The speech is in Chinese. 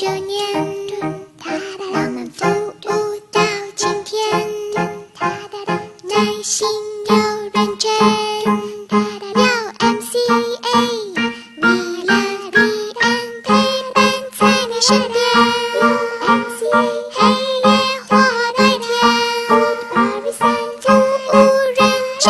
九年，我们服务到今天，耐心又认真。有 MCA 米拉米安陪伴在你身边，黑夜或白天，服务认真。